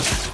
Let's go.